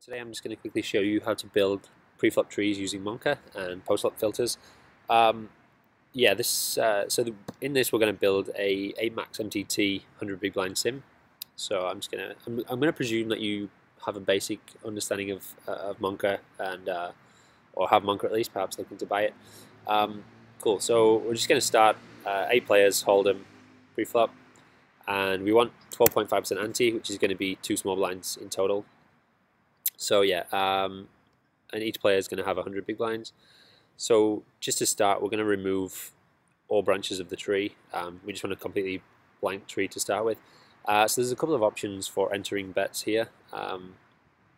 Today I'm just going to quickly show you how to build preflop trees using Monker and postflop filters. Um, yeah, this uh, so the, in this we're going to build a, a max MTT 100 big blind sim. So I'm just going to I'm, I'm going to presume that you have a basic understanding of, uh, of Monker and uh, or have Monker at least, perhaps looking to buy it. Um, cool. So we're just going to start uh, eight players, hold'em, preflop, and we want 12.5% ante, which is going to be two small blinds in total. So yeah, um, and each player is going to have 100 big blinds. So just to start, we're going to remove all branches of the tree. Um, we just want a completely blank tree to start with. Uh, so there's a couple of options for entering bets here, um,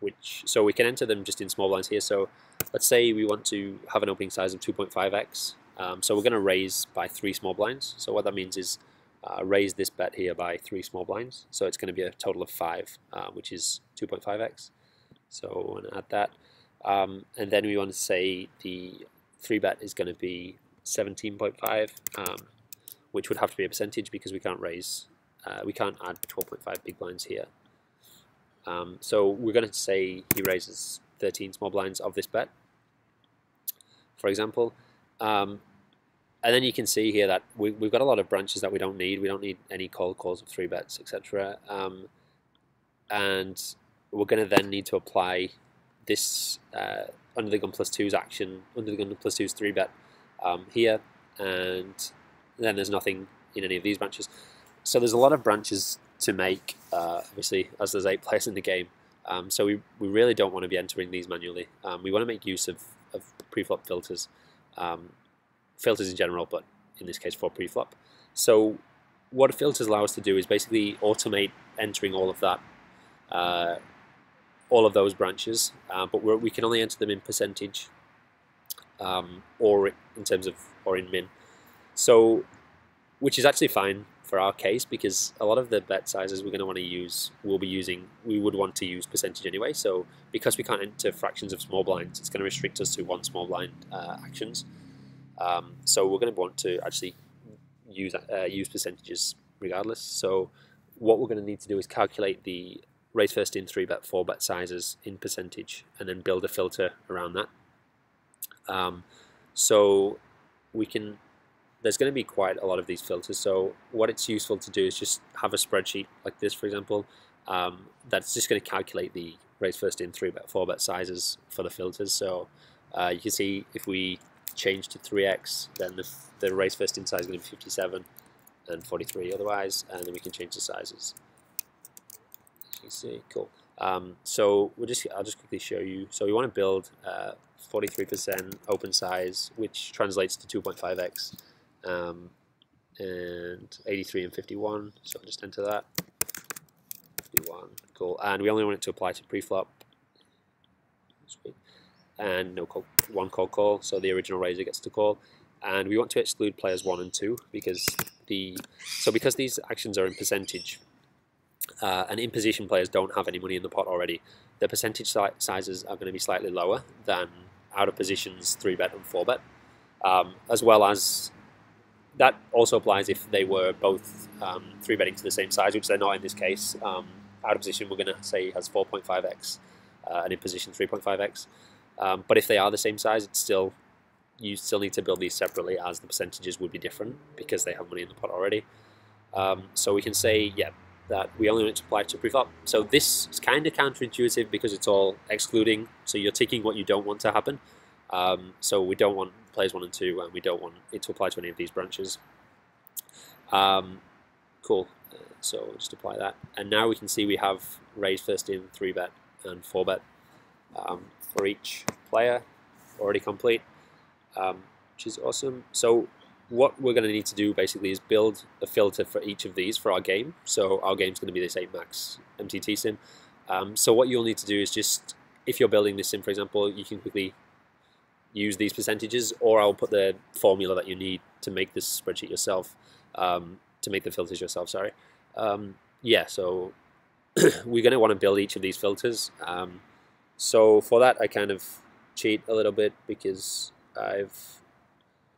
which so we can enter them just in small blinds here. So let's say we want to have an opening size of 2.5x. Um, so we're going to raise by three small blinds. So what that means is uh, raise this bet here by three small blinds. So it's going to be a total of five, uh, which is 2.5x. So we want to add that. Um, and then we want to say the 3 bet is going to be 17.5, um, which would have to be a percentage because we can't raise, uh, we can't add 12.5 big blinds here. Um, so we're going to say he raises 13 small blinds of this bet, for example. Um, and then you can see here that we, have got a lot of branches that we don't need. We don't need any call calls of 3 bets, etc. Um, and we're going to then need to apply this uh, under the gun plus two's action, under the gun plus plus two's three bet um, here, and then there's nothing in any of these branches. So there's a lot of branches to make, uh, obviously, as there's eight players in the game. Um, so we, we really don't want to be entering these manually. Um, we want to make use of, of preflop filters, um, filters in general, but in this case for preflop. So what filters allow us to do is basically automate entering all of that uh, all of those branches, uh, but we can only enter them in percentage um, or in terms of or in min. So, which is actually fine for our case because a lot of the bet sizes we're going to want to use, we'll be using, we would want to use percentage anyway. So because we can't enter fractions of small blinds, it's going to restrict us to one small blind uh, actions. Um, so we're going to want to actually use uh, use percentages regardless. So what we're going to need to do is calculate the raise first in 3 bet, 4 bet sizes in percentage, and then build a filter around that. Um, so we can, there's going to be quite a lot of these filters. So what it's useful to do is just have a spreadsheet like this, for example, um, that's just going to calculate the raise first in 3 bet, 4 bet sizes for the filters. So uh, you can see if we change to 3x, then the, the raise first in size is going to be 57 and 43 otherwise, and then we can change the sizes cool. Um, so we'll just, I'll just quickly show you. So we want to build 43% uh, open size, which translates to 2.5x, um, and 83 and 51. So I'll just enter that. 51, cool. And we only want it to apply to preflop. Sweet. And no call, one call call, so the original raiser gets to call. And we want to exclude players one and two because the so because these actions are in percentage, uh, and in position players don't have any money in the pot already, the percentage si sizes are going to be slightly lower than out of positions 3 bet and 4 bet, um, as well as that also applies if they were both um, 3 betting to the same size, which they're not in this case. Um, out of position, we're going to say has 4.5x, uh, and in position 3.5x. Um, but if they are the same size, it's still you still need to build these separately as the percentages would be different because they have money in the pot already. Um, so we can say, yeah, that we only want to apply to preflop. So this is kind of counterintuitive because it's all excluding. So you're taking what you don't want to happen. Um, so we don't want players one and two, and we don't want it to apply to any of these branches. Um, cool. Uh, so just apply that, and now we can see we have raise first in three bet and four bet um, for each player already complete, um, which is awesome. So what we're going to need to do basically is build a filter for each of these for our game. So our game is going to be this 8 max MTT sim. Um, so what you'll need to do is just, if you're building this sim for example, you can quickly use these percentages or I'll put the formula that you need to make this spreadsheet yourself, um, to make the filters yourself, sorry. Um, yeah, so we're going to want to build each of these filters. Um, so for that I kind of cheat a little bit because I've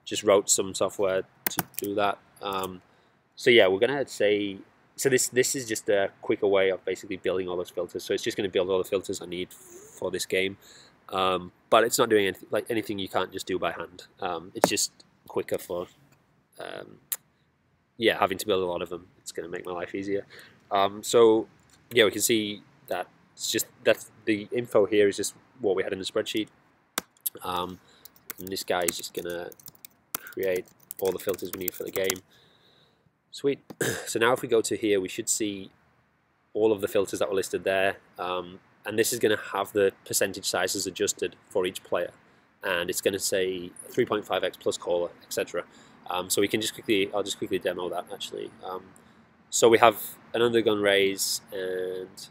just wrote some software to do that. Um, so yeah, we're gonna say so this this is just a quicker way of basically building all those filters. So it's just going to build all the filters I need for this game, um, but it's not doing anything like anything you can't just do by hand. Um, it's just quicker for um, yeah having to build a lot of them. It's going to make my life easier. Um, so yeah, we can see that it's just that's the info here is just what we had in the spreadsheet. Um, and this guy is just to create all the filters we need for the game. Sweet. so now if we go to here, we should see all of the filters that were listed there. Um, and this is going to have the percentage sizes adjusted for each player. And it's going to say 3.5x plus caller, etc. Um, so we can just quickly, I'll just quickly demo that actually. Um, so we have an undergun raise and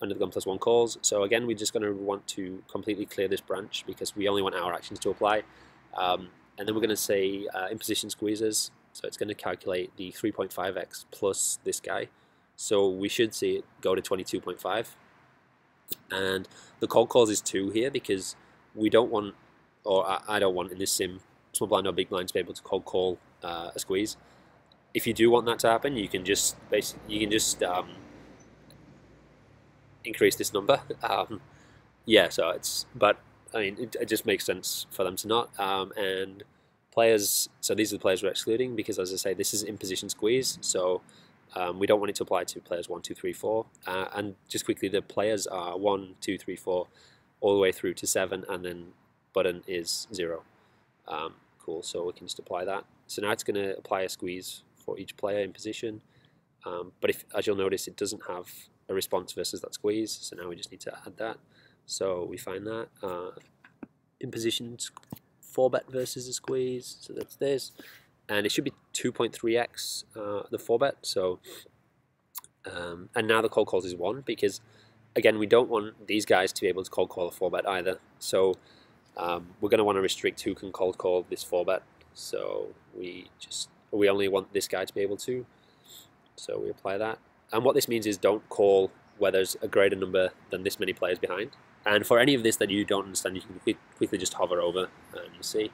under the gun plus one calls. So again, we're just going to want to completely clear this branch because we only want our actions to apply. Um, and then we're going to say uh, in position squeezes so it's going to calculate the 3.5x plus this guy. So we should see it go to 22.5. And the cold calls is 2 here because we don't want, or I don't want in this sim, small blind or big blind to be able to cold call uh, a squeeze. If you do want that to happen, you can just basically you can just um, increase this number. Um, yeah, so it's but I mean it, it, just makes sense for them to not. Um, and Players, so these are the players we're excluding because, as I say, this is in position squeeze, so um, we don't want it to apply to players 1, 2, 3, 4. Uh, and just quickly, the players are 1, 2, 3, 4, all the way through to 7, and then button is 0. Um, cool, so we can just apply that. So now it's going to apply a squeeze for each player in position. Um, but if, as you'll notice, it doesn't have a response versus that squeeze, so now we just need to add that. So we find that. Uh, in position 4 bet versus a squeeze, so that's this. And it should be 2.3x uh, the 4 bet, so um, and now the cold calls is 1 because again we don't want these guys to be able to cold call a 4 bet either. So um, we're going to want to restrict who can cold call this 4 bet. So we just we only want this guy to be able to. So we apply that. And what this means is don't call where there's a greater number than this many players behind. And for any of this that you don't understand, you can quickly just hover over and you see.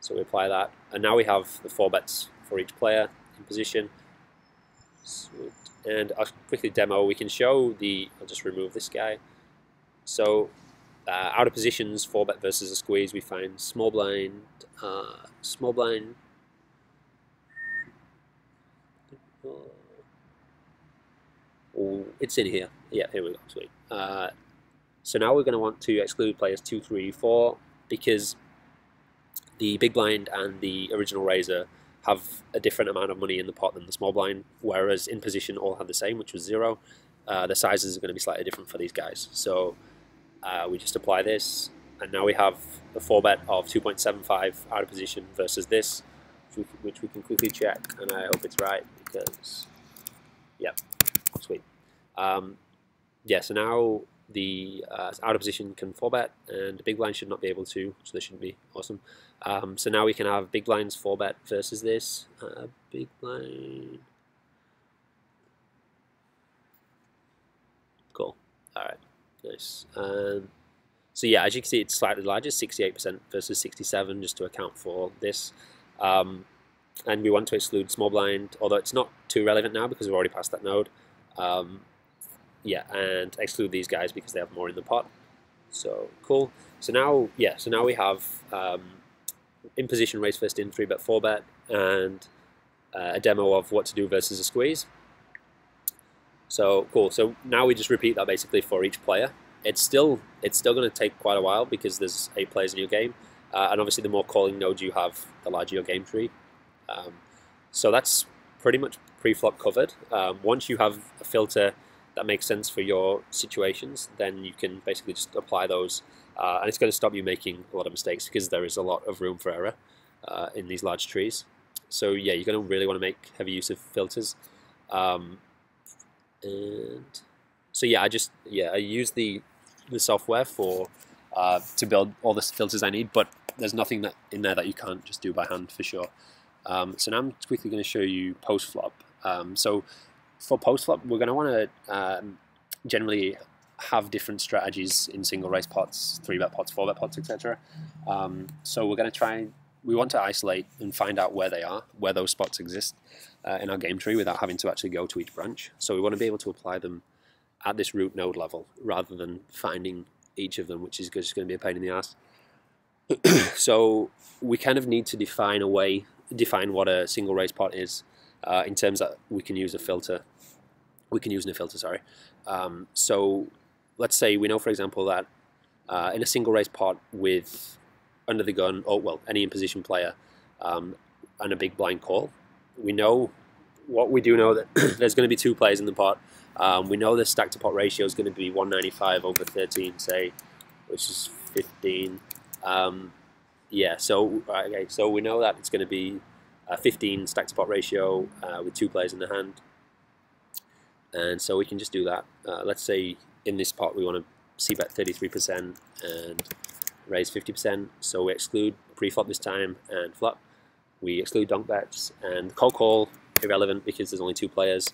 So we apply that. And now we have the four bets for each player in position. Sweet. And I'll quickly demo. We can show the, I'll just remove this guy. So uh, out of positions, four bet versus a squeeze, we find small blind, uh, small blind, oh, it's in here. Yeah, here we go, sweet. Uh, so now we're going to want to exclude players 2, 3, 4 because the big blind and the original raiser have a different amount of money in the pot than the small blind, whereas in position all had the same, which was 0. Uh, the sizes are going to be slightly different for these guys. So uh, we just apply this, and now we have a 4 bet of 2.75 out of position versus this, which we can quickly check, and I hope it's right because, yep, sweet. Um, yeah, so now the uh, out of position can 4-bet, and the big blind should not be able to, so this should be awesome. Um, so now we can have big blinds 4-bet versus this. Uh, big blind. Cool. Alright, nice. Um, so yeah, as you can see, it's slightly larger, 68% versus 67, just to account for this. Um, and we want to exclude small blind, although it's not too relevant now because we've already passed that node. Um, yeah, and exclude these guys because they have more in the pot. So cool. So now, yeah, so now we have um, in position raise first in, 3 bet, 4 bet, and uh, a demo of what to do versus a squeeze. So cool. So now we just repeat that basically for each player. It's still it's still going to take quite a while because there's eight players in your game, uh, and obviously the more calling nodes you have, the larger your game tree. Um, so that's pretty much pre-flop covered. Um, once you have a filter that makes sense for your situations, then you can basically just apply those. Uh, and it's going to stop you making a lot of mistakes because there is a lot of room for error uh, in these large trees. So yeah, you're going to really want to make heavy use of filters. Um, and so yeah, I just yeah I use the the software for uh, to build all the filters I need, but there's nothing that in there that you can't just do by hand for sure. Um, so now I'm quickly going to show you post flop. Um, so for post flop, we're going to want to um, generally have different strategies in single raise pots, three bet pots, four bet pots, etc. Um, so we're going to try. We want to isolate and find out where they are, where those spots exist. uh, in our game tree without having to actually go to each branch. So we want to be able to apply them at this root node level rather than finding each of them, which is just going to be a pain in the ass. so we kind of need to define a way, define what a single raised pot is uh, in terms that we can use a filter. We can use in a filter, sorry. Um, so let's say we know, for example, that uh, in a single raised pot with under the gun, or well, any in position player, um, and a big blind call, we know what we do know that there's going to be two players in the pot. Um, we know the stack to pot ratio is going to be 195 over 13, say, which is 15. Um, yeah, so okay, so we know that it's going to be a 15 stack to pot ratio uh, with two players in the hand, and so we can just do that. Uh, let's say in this pot we want to see bet 33% and raise 50%, so we exclude pre-flop this time and flop. We exclude donk bets and cold call irrelevant because there's only two players.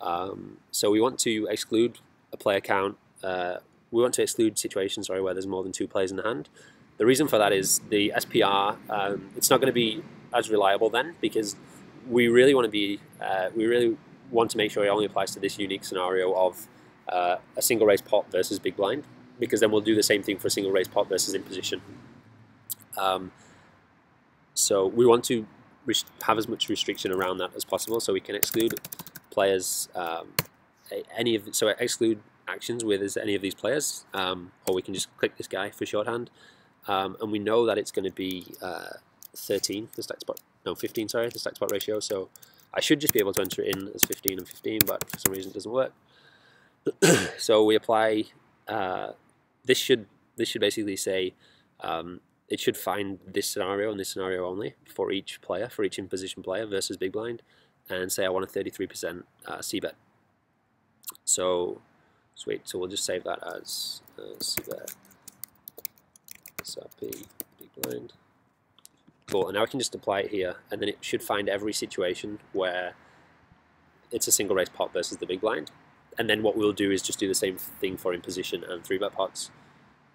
Um, so we want to exclude a player count. Uh, we want to exclude situations sorry, where there's more than two players in the hand. The reason for that is the SPR, um, it's not going to be as reliable then because we really want to be, uh, we really want to make sure it only applies to this unique scenario of uh, a single raise pot versus big blind because then we'll do the same thing for a single raise pot versus in position. Um, so we want to have as much restriction around that as possible so we can exclude players, um, any of so exclude actions with any of these players, um, or we can just click this guy for shorthand, um, and we know that it's going to be uh, 13, the stack spot, no 15, sorry, the stack spot ratio. So I should just be able to enter it in as 15 and 15, but for some reason it doesn't work. so we apply. Uh, this should this should basically say um, it should find this scenario and this scenario only for each player, for each in position player versus big blind, and say I want a 33% uh, c-bet. So, sweet, so we'll just save that as uh, c-bet, SRP, big blind. Cool, and now I can just apply it here, and then it should find every situation where it's a single raise pot versus the big blind. And then what we'll do is just do the same thing for in position and three bet pots.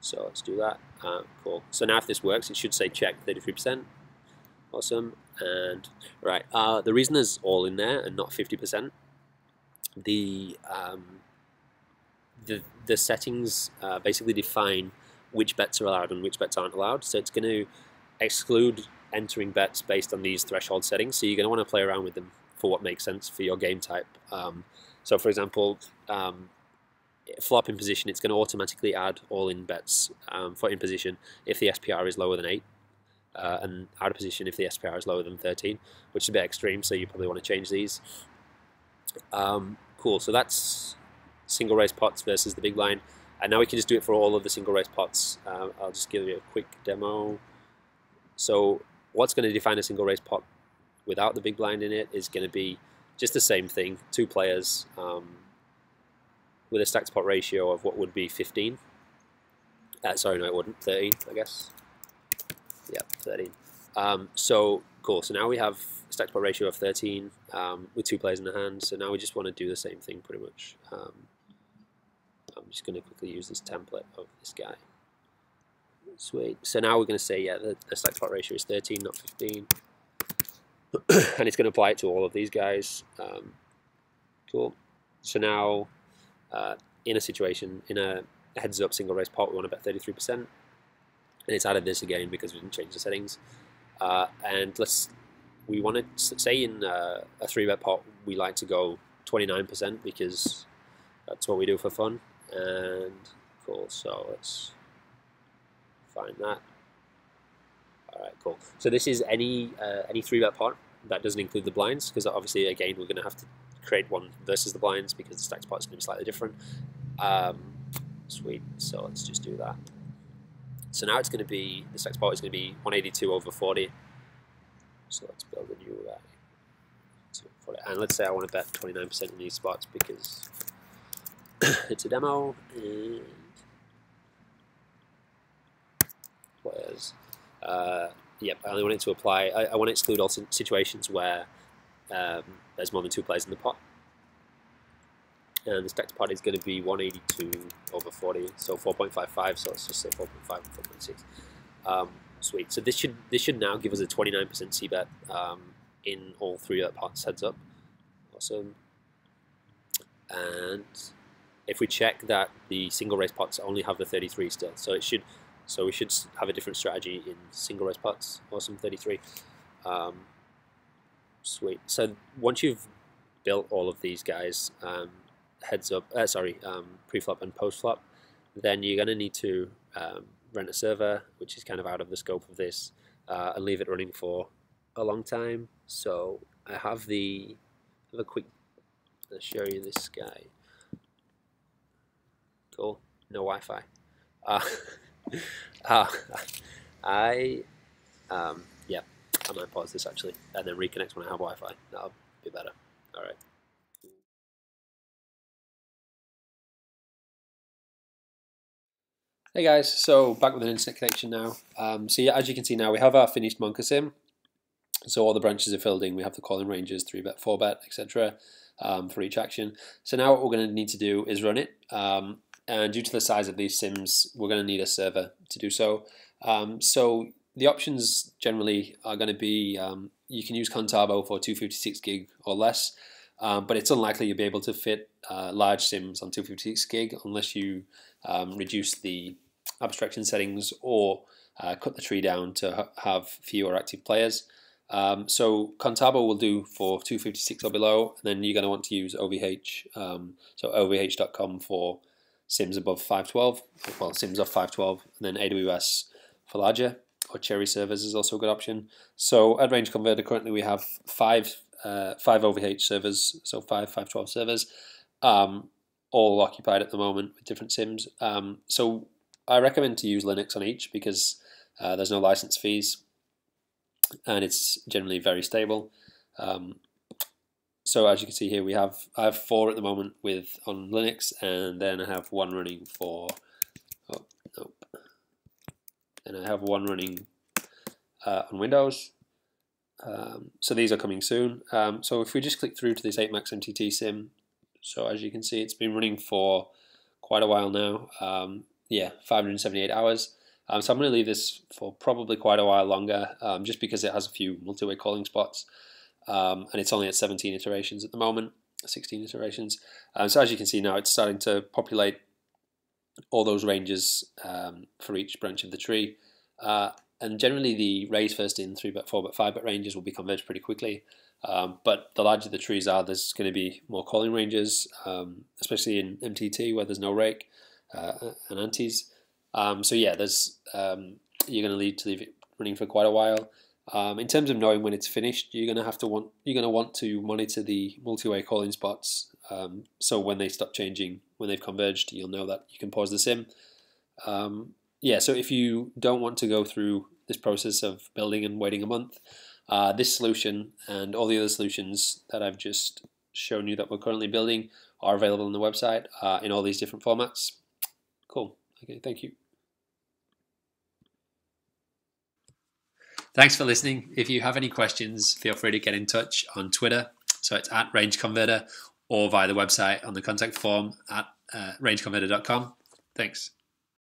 So let's do that. Uh, cool. So now if this works, it should say check 33%. Awesome. And right, uh, the reason there's all in there and not 50%, the um, the the settings uh, basically define which bets are allowed and which bets aren't allowed. So it's going to exclude entering bets based on these threshold settings. So you're going to want to play around with them for what makes sense for your game type. Um, so for example, um, flop in position, it's going to automatically add all in bets um, for in position if the SPR is lower than 8, uh, and out of position if the SPR is lower than 13, which is a bit extreme, so you probably want to change these. Um, cool, so that's single raise pots versus the big blind. And now we can just do it for all of the single raise pots. Uh, I'll just give you a quick demo. So what's going to define a single raise pot without the big blind in it is going to be just the same thing, two players, um, with a stacked pot ratio of what would be 15. Uh, sorry, no, it wouldn't. 13, I guess. Yeah, 13. Um, so, cool. So now we have a stack to pot ratio of 13 um, with two players in the hand. So now we just want to do the same thing pretty much. Um, I'm just going to quickly use this template of this guy. Sweet. So now we're going to say, yeah, the, the stack pot ratio is 13, not 15. and it's going to apply it to all of these guys. Um, cool. So now uh, in a situation, in a heads up single raise pot, we want bet 33%. And it's added this again because we didn't change the settings. Uh, and let's, we want to say in uh, a three bet pot, we like to go 29% because that's what we do for fun. And cool, so let's find that. All right, cool. So this is any uh, any three bet pot that doesn't include the blinds because obviously again we're going to have to create one versus the blinds because the stack spot is going to be slightly different. Um, sweet, so let's just do that. So now it's going to be, the stack spot is going to be 182 over 40. So let's build a new guy. And let's say I want to bet 29% in these spots because it's a demo and players. Uh, yep, I only want it to apply. I, I want to exclude all situations where um, there's more than two players in the pot. And the stacked pot is going to be 182 over 40, so 4.55, so let's just say 4.5 and 4.6. Um, sweet. So this should this should now give us a 29% c bet um, in all three of pots heads up. Awesome. And if we check that the single raise pots only have the 33 still, so it should, so we should have a different strategy in single raise pots. Awesome, 33. Um, sweet. So once you've built all of these guys, um, heads up, uh, sorry, um, pre-flop and post-flop, then you're going to need to um, rent a server, which is kind of out of the scope of this, uh, and leave it running for a long time. So I have the have a quick. Let's show you this guy. Cool. No Wi-Fi. Uh, uh, I um, yeah. I might pause this actually, and then reconnect when I have Wi-Fi. That'll be better. All right. Hey guys, so back with an internet connection now. Um, so yeah, as you can see now, we have our finished Monker sim. So all the branches are filled in. We have the calling ranges, 3-bet, 4-bet, etc. Um, for each action. So now what we're going to need to do is run it. Um, and due to the size of these sims, we're going to need a server to do so. Um, so the options generally are going to be, um, you can use Contabo for 256 gig or less. Um, but it's unlikely you'll be able to fit uh, large sims on 256 gig unless you um, reduce the abstraction settings or uh, cut the tree down to ha have fewer active players. Um, so Contabo will do for 256 or below, and then you're going to want to use OVH, um, so OVH.com for sims above 512, well, sims of 512, and then AWS for larger, or Cherry servers is also a good option. So at Range Converter, currently we have five uh, five OVH servers, so five 512 servers, um, all occupied at the moment with different sims. Um, so I recommend to use Linux on each because uh, there's no license fees and it's generally very stable. Um, so as you can see here, we have I have four at the moment with on Linux, and then I have one running for oh nope, and I have one running uh, on Windows. Um, so these are coming soon. Um, so if we just click through to this 8max MTT sim, so as you can see, it's been running for quite a while now. Um, yeah, 578 hours. Um, so I'm going to leave this for probably quite a while longer, um, just because it has a few multi-way calling spots, um, and it's only at 17 iterations at the moment, 16 iterations. Um, so as you can see now, it's starting to populate all those ranges um, for each branch of the tree. Uh, and generally, the raise first in 3 bet, 4 bet, 5 bet ranges will be converged pretty quickly. Um, but the larger the trees are, there's going to be more calling ranges, especially in MTT where there's no rake uh, and antes. Um, so yeah, there's um, you're going to need to leave it running for quite a while. Um, in terms of knowing when it's finished, you're going to have to want you're going to want to monitor the multi-way calling spots. Um, so when they stop changing, when they've converged, you'll know that you can pause the sim. Um, yeah, so if you don't want to go through this process of building and waiting a month, uh, this solution and all the other solutions that I've just shown you that we're currently building are available on the website uh, in all these different formats. Cool. Okay, thank you. Thanks for listening. If you have any questions, feel free to get in touch on Twitter. So it's at Range Converter or via the website on the contact form at uh, rangeconverter.com. Thanks.